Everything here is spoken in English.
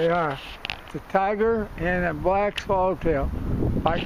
They are. It's a tiger and a black swallowtail. I